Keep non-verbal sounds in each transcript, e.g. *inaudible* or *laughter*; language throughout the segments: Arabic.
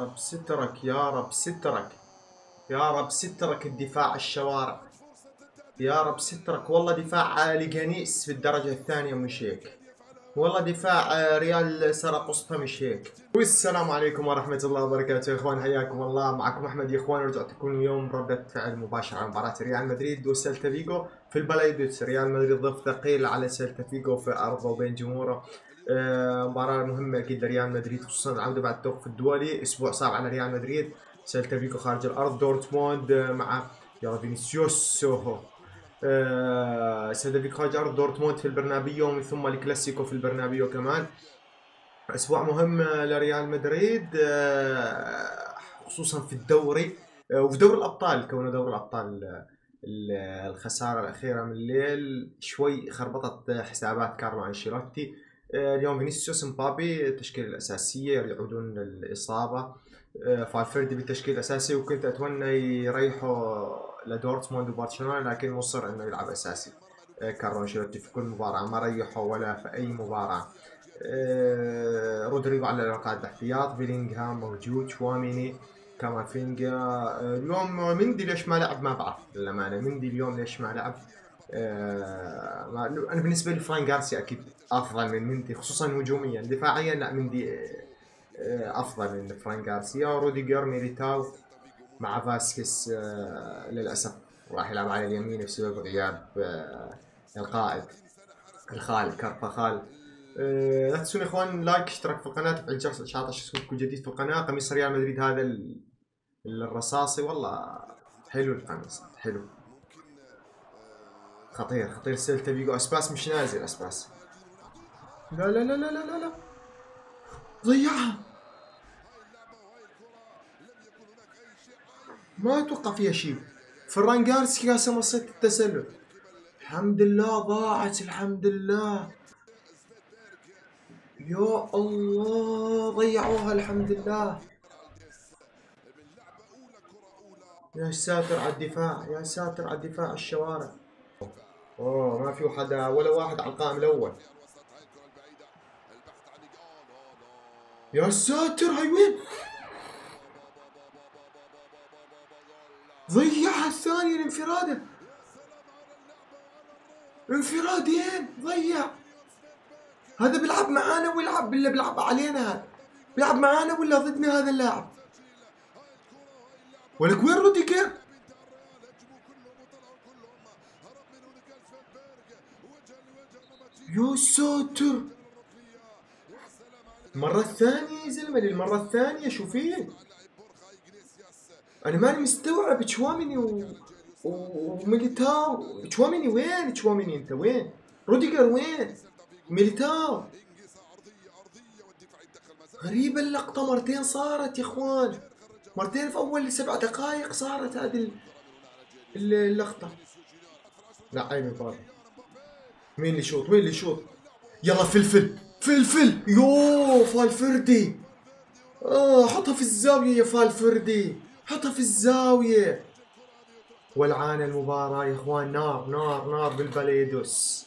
رب سترك يا رب سترك يا رب سترك الدفاع الشوارع. يا رب سترك. والله دفاع ليجانيس في الدرجة الثانية مش هيك والله دفاع ريال سرقسطة مش هيك والسلام عليكم ورحمة الله وبركاته. يا إخوان حياكم الله. معكم أحمد يا إخوان رجعت لكم اليوم ردة فعل مباشرة عن مباراة ريال مدريد وسيلتا فيجو في البلايدوس ريال مدريد ضيف ثقيل على سيلتا فيجو في أرضه وبين جمهوره. مباراة مهمة أكيد لريال مدريد خصوصا العودة بعد التوقف الدولي أسبوع صعب على ريال مدريد. سيلتا فيجو خارج الأرض دورتموند آه، مع يلا فينيسيوس آه، سيلتا فيجو خارج الأرض دورتموند في البرنابيو ومن ثم الكلاسيكو في البرنابيو كمان. أسبوع مهم لريال مدريد آه، خصوصا في الدوري آه، وفي دوري الأبطال كونه دوري الأبطال آه، ال- الخسارة الأخيرة من ليل شوي خربطت حسابات كارلو أنشيلوتي. آه، اليوم فينيسيوس مبابي التشكيلة الأساسية يعودون من الإصابة. آه، فالفيردي بالتشكيل الأساسي وكنت أتمنى يريحوا لدورتموند وبرشلونة لكن مصر إنه يلعب أساسي. آه، كارلو أنشيلوتي في كل مباراة ما ريحوا ولا في أي مباراة. آه، رودريجو على القاعدة احتياط بيلينغهام موجود شواميني كامافينجا. آه، اليوم مندي ليش ما لعب؟ ما بعرف للأمانة. مندي اليوم ليش ما لعب؟ آه، أنا بالنسبة لي فران جارسيا أكيد أفضل من مندي خصوصا هجوميا. دفاعيا لا مندي آه، أفضل من فران جارسيا وروديجر ميليتاو مع فاسكيس آه، للأسف راح يلعب على اليمين بسبب غياب القائد الخال كارفاخال. لا تنسون إخوان like اشتراك في القناة تفعيل جرس الاشعارات عشان يوصلكم جديد في القناة. قميص ريال مدريد هذا ال- الرصاصي. والله حلو القميص حلو. خطير خطير. سيلتا فيجو أسباس مش نازل أسباس. لا لا لا لا لا لا. ضيعها. ما أتوقع فيها شيء. فران جارسكي قاسم الصيد التسلل. الحمد لله ضاعت الحمد لله. يا الله ضيعوها الحمد لله. يا ساتر على الدفاع يا ساتر على الدفاع الشوارع. أوه ما في حدا ولا واحد على القائم الأول. يا ساتر هاي وين؟ ضيعها الثانية الانفرادة. انفرادين ضيع. هذا بيلعب معانا ويلعب ولا بيلعب علينا. هذا بيلعب معانا ولا ضدنا هذا اللاعب؟ ولك وين روديجر يا ساتر المرة الثانية يا زلمة للمرة الثانية شو وين أنا ماني مستوعب تشواميني و... و- وميليتاو. تشواميني وين؟ تشواميني أنت وين؟ روديجر وين؟ ميليتاو. غريبة اللقطة مرتين صارت يا إخوان. مرتين في أول سبع دقائق صارت هذه ال- ال- اللقطة. لا عيني طارق مين اللي يشوط؟ مين اللي يشوط؟ يلا فلفل فلفل. يو فالفردي آه حطها في الزاوية يا فالفردي حطها في الزاوية. ولعانة المباراة يا إخوان. نار نار نار بالبلايدوس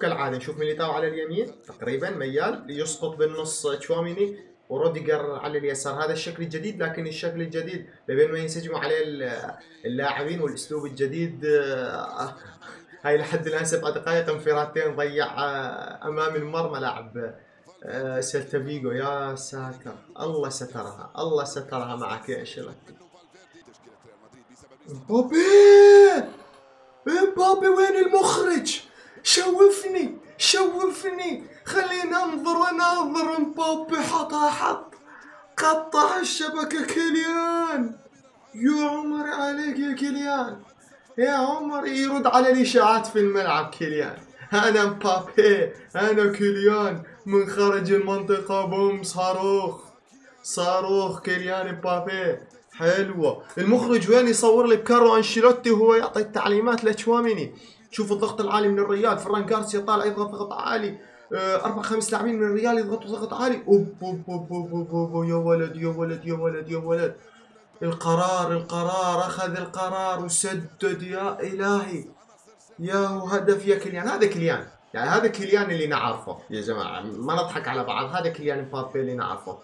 كالعادة نشوف ميليتاو على اليمين. تقريبا ميال يسقط بالنص تشواميني. وروديجر على اليسار. هذا الشكل الجديد لكن الشكل الجديد لبين ما ينسجموا عليه ال- اللاعبين والأسلوب الجديد آه، هاي لحد الآن سبع دقائق انفرادتين ضيع آه، أمام المرمى لاعب آه، سيلتا فيجو يا ساتر. الله سترها. الله سترها معك يا أنشيلوتي. مبابي! مبابي وين المخرج؟ شوفني شوفني. خليني انظر وناظر مبابي حطها حط. قطع الشبكة كيليان. يا عمر عليك يا كيليان. يا عمر يرد على الإشاعات في الملعب كيليان. أنا مبابي أنا كيليان. من خارج المنطقة بوم صاروخ. صاروخ كيليان مبابي. حلوة. المخرج وين يصور لي كارلو أنشيلوتي وهو يعطي التعليمات لتشواميني؟ شوف الضغط العالي من الريال. فران جارسيا طالع يضغط ضغط عالي. آه، أربع خمس لاعبين من الريال يضغطوا ضغط عالي. أوب أوب أوب أوب أوب. يا ولد يا ولد يا ولد يا ولد. القرار القرار أخذ القرار وسدد يا إلهي. يا هو هدف يا كليان. هذا كليان. يعني هذا كليان اللي نعرفه. يا جماعة ما نضحك على بعض. هذا كليان مبابي اللي نعرفه.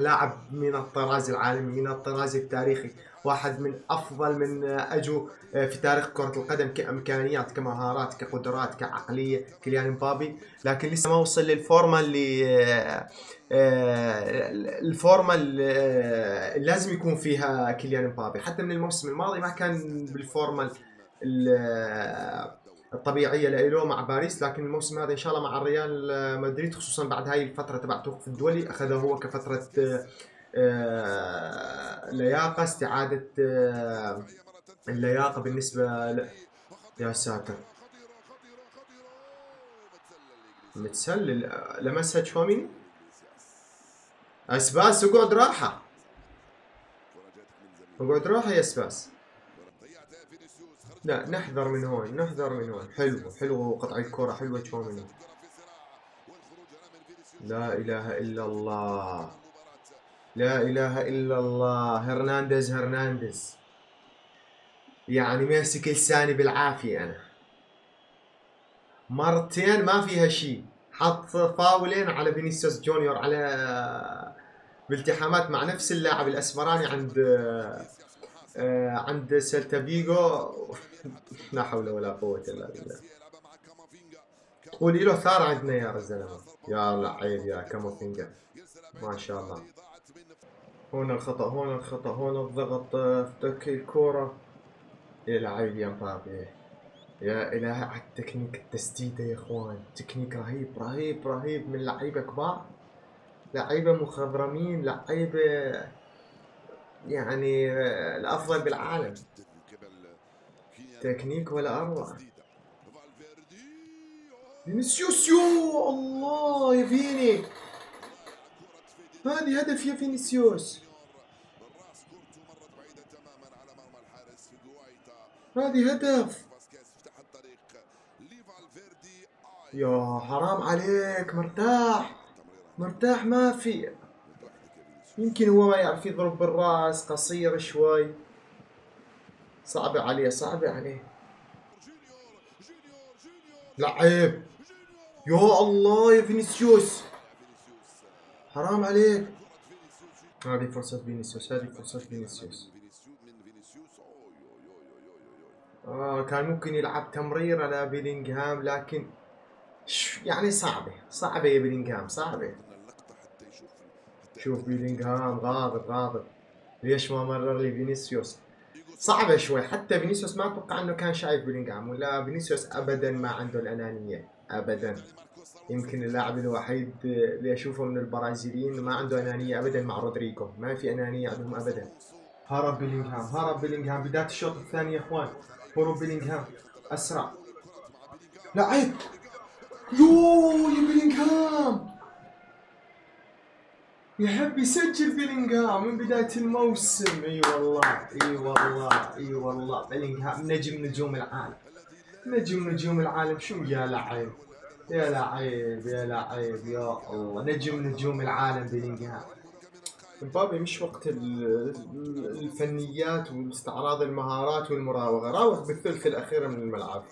لاعب من الطراز العالمي من الطراز التاريخي واحد من أفضل من اجوا في تاريخ كرة القدم كإمكانيات كمهارات كقدرات كعقلية كيليان مبابي. لكن لسه ما وصل للفورمة اللي الفورمة اللي لازم يكون فيها كيليان مبابي. حتى من الموسم الماضي ما كان بالفورمة الطبيعيه له مع باريس لكن الموسم هذا إن شاء الله مع الريال مدريد خصوصا بعد هاي الفترة تبع توقف الدولي اخذها هو كفترة آه، لياقة استعادة آه، اللياقة بالنسبة ل... يا ساتر. متسلل لمسها تشواميني أسباس اقعد راحة. اقعد راحة يا أسباس. لا نحذر من هون نحذر من هون. حلو حلو قطع الكرة حلوة تشوميني لا إله إلا الله. لا إله إلا الله. هرنانديز هرنانديز. يعني ماسك لساني بالعافية أنا. مرتين ما فيها شيء حط فاولين على فينيسيوس جونيور على بالتحامات مع نفس اللاعب الأسمراني عند عند سيلتا فيجو. *laughs* لا حول ولا قوة إلا بالله. قولي له ثار عندنا يا الزلمة يا لعيب يا كاموفينجا. ما شاء الله. هون الخطأ هون الخطأ هون الضغط تك الكورة يا لعيب يا مبابي؟ يا إله على التكنيك التسديدة يا إخوان. تكنيك رهيب رهيب رهيب من لعيبة كبار. لعيبة مخضرمين لعيبة يعني الأفضل بالعالم. تكنيك ولا أروع. فينيسيوس يو الله يا فيني هذه هدف يا فينيسيوس. هذه هدف. يا حرام عليك مرتاح مرتاح ما في. يمكن هو ما يعرف يضرب بالراس قصير شوي. صعبة عليه صعبة عليه. لعيب يا الله يا فينيسيوس. حرام عليك. هذه فرصة فينيسيوس هذه فرصة فينيسيوس. آه كان ممكن يلعب تمرير على بيلينغهام لكن يعني صعبة صعبة يا بيلينغهام صعبة. شوف بيلينغهام غاضب غاضب. ليش ما مرر لي فينيسيوس؟ صعبة شوي. حتى فينيسيوس ما أتوقع إنه كان شايف بيلينغهام ولا فينيسيوس ابدا ما عنده الأنانية ابدا. يمكن اللاعب الوحيد اللي أشوفه من البرازيليين ما عنده أنانية ابدا مع رودريجو. ما في أنانية عندهم ابدا. هرب بيلينغهام هرب بيلينغهام. بداية الشوط الثاني يا إخوان. هرب بيلينغهام. أسرع. لعيب. يو يا بيلينغهام يحب يسجل بيلينغهام من بداية الموسم. إي والله إي والله إي والله. بيلينغهام نجم نجوم العالم. نجم نجوم العالم. شو يا لعيب يا لعيب يا لعيب. يا الله نجم نجوم العالم بيلينغهام. مبابي مش وقت الفنيات واستعراض المهارات والمراوغة. راوغ بالثلث الأخير من الملعب.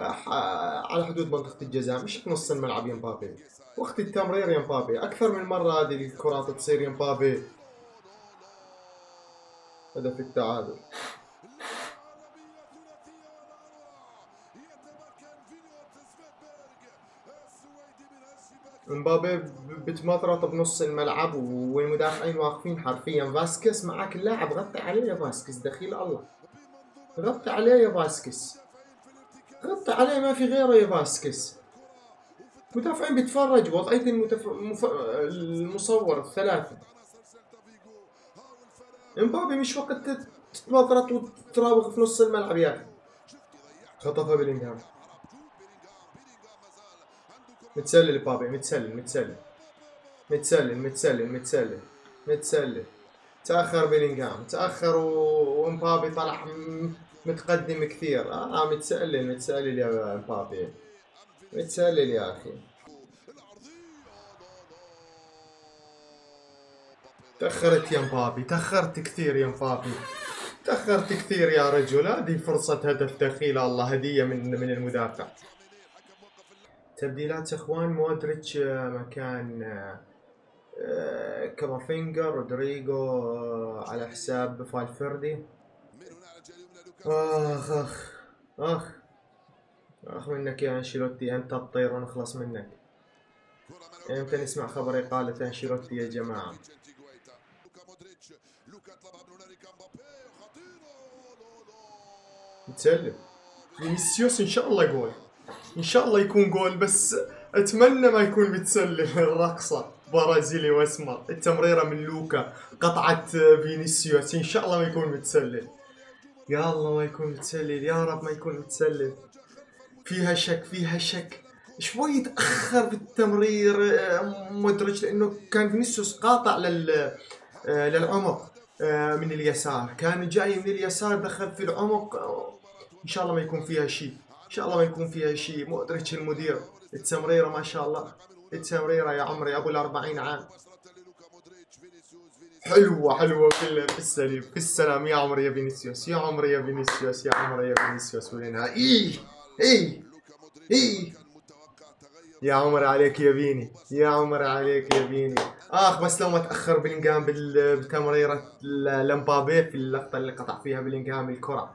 على حدود منطقة الجزاء مش في نص الملعب يا مبابي. وقت التمرير يا مبابي أكثر من مرة هذه الكرات تصير يا مبابي. هدف التعادل. مبابي بتمطرط بنص الملعب والمدافعين واقفين حرفيا. فاسكس معك اللاعب غطي عليه يا فاسكس دخيل الله. غطي عليه يا فاسكس غطي عليه ما في غيره يا فاسكس مدافعين بيتفرج وضعية المتف... المف... المصور الثلاثة إمبابي مش وقت تتمطرط وتراوغ في نص الملعب يا أخي. خطفها بلينغهام متسلل بابي متسلل متسلل. متسلل متسلل متسلل متسلل. تأخر بيلينغهام تأخر ومبابي طلع متقدم كثير. آه متسلل متسلل يا مبابي متسلل يا أخي. تأخرت يا مبابي تأخرت كثير يا مبابي تأخرت كثير يا رجل. هذه فرصة هدف دخيل الله هدية من من المدافع. تبديلات إخوان مودريتش مكان آه، كامافينجا رودريجو آه، على حساب فالفيردي. آخ آخ آخ. آخ منك يا أنشيلوتي إمتى تطير ونخلص منك. إمتى نسمع خبر اقالة أنشيلوتي يا جماعة. متسلل فينيسيوس إن شاء الله جول إن شاء الله يكون جول بس أتمنى ما يكون متسلل. *laughs* الرقصة برازيلي واسمر. التمريرة من لوكا قطعة فينيسيوس. إن شاء الله ما يكون متسلل. يا الله ما يكون متسلل يا رب ما يكون متسلل. فيها شك فيها شك. شوي تاخر في التمرير آه، مودريتش لأنه كان فينيسيوس قاطع لل آه، للعمق آه، من اليسار. كان جاي من اليسار دخل في العمق إن شاء الله ما يكون فيها شيء. إن شاء الله ما يكون فيها شيء. مودريتش المدير. التمريرة ما شاء الله. التمريرة يا عمري ابو ال40 عام. حلوة حلوة في في السليم. في السلام. يا عمري يا فينيسيوس يا عمري يا فينيسيوس يا عمري يا فينيسيوس. وينها إيه إيه إيه. يا عمر عليك يا بيني يا عمر عليك يا بيني آخ بس لو ما تأخر بلينغهام بتمريرة لمبابي في اللقطة اللي قطع فيها بلينغهام الكرة.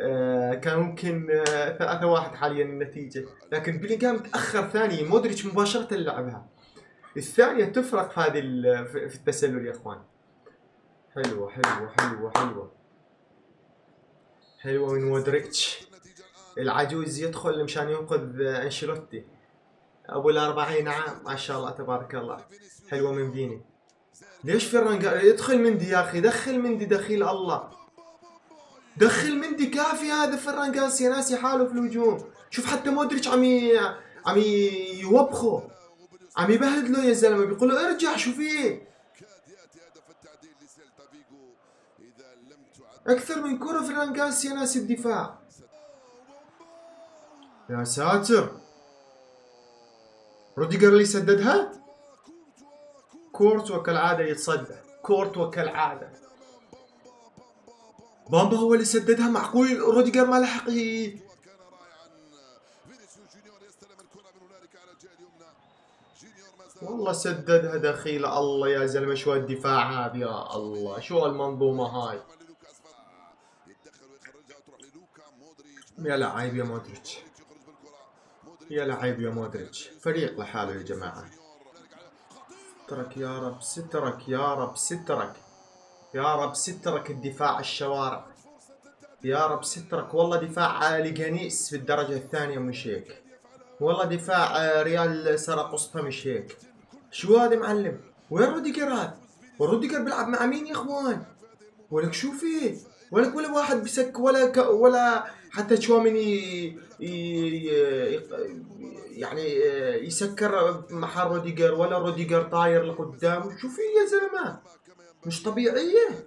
آه كان ممكن آه ثلاثة واحد حاليا النتيجة. لكن بلينغهام تأخر ثاني مودريتش مباشرة لعبها. الثانية تفرق في هذه في التسلل يا إخوان. حلوة حلوة حلوة حلوة. حلوة من مودريتش. العجوز يدخل مشان ينقذ أنشيلوتي. أبو الأربعين عام. ما شاء الله تبارك الله. حلوة من فيني. ليش فيران يدخل مندي يا أخي؟ دخل مندي دخيل الله. دخل مندي كافي هذا فران قاسي. ناسي حاله في الهجوم. شوف حتى مودريتش عم عم يوبخه. عم يبهدله يا زلمة. بيقول له ارجع شو فيه؟ أكثر من كرة فران قاسي ناسي الدفاع. يا ساتر. روديجر اللي سددها كورتوا كالعاده يتصدى. كورتوا كالعاده بامبا هو اللي سددها؟ معقول روديجر ما لحق والله سددها دخيل الله يا زلمة شو الدفاع هذا؟ يا الله شو المنظومة هاي؟ يا لعيب يا مودريتش. يا لعيب يا مودريتش. فريق لحاله يا جماعة. سترك يا رب سترك يا رب سترك. يا رب سترك الدفاع الشوارع. يا رب سترك. والله دفاع ليجانيس في الدرجة الثانية مش هيك والله دفاع ريال سراقسطة مش هيك شو هذا معلم؟ وين روديجر هذا؟ وروديجر بيلعب مع مين يا إخوان؟ ولك شو فيه؟ ولك ولا واحد بسك ولا ك ولا حتى تشواميني يعني يسكر محل روديجر ولا روديجر طاير لقدام. شو في يا زلمة مش طبيعية.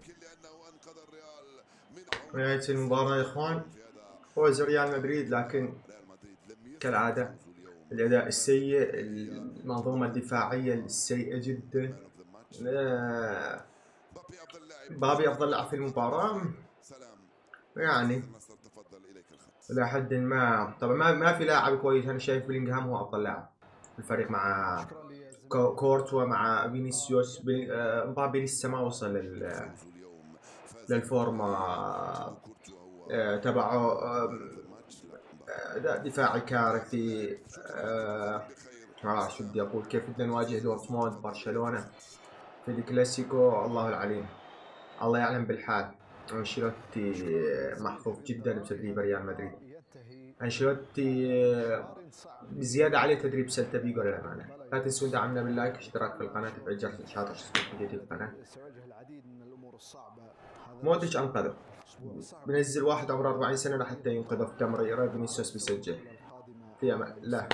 نهاية المباراة يا إخوان. فوز ريال مدريد لكن كالعادة الأداء السيء المنظومة الدفاعية السيئة جدا. مبابي أفضل لاعب في المباراة. يعني إلى حد ما. طبعا ما ما في لاعب كويس. أنا شايف بلينغهام هو أفضل لاعب في الفريق مع كورتوا مع فينيسيوس. آه، مبابي لسه ما وصل لل آه، تبعه اداء دفاعي كارثي آه شو بدي أقول؟ كيف بدنا نواجه دورتموند برشلونة. في الكلاسيكو الله العليم. الله يعلم بالحال. انشيلوتي محظوظ جدا بتدريب ريال مدريد. انشيلوتي بزياده عليه تدريب سلتا فيجو للأمانة. لا تنسوا دعمنا بال like اشتراك في القناة تفعيل جرس الاشعارات عشان جديد في القناة. مودريتش أنقذه. بنزل واحد عمره 40 سنة لحتى ينقذه في تمريره فينيسيوس بيسجل. في أمان الله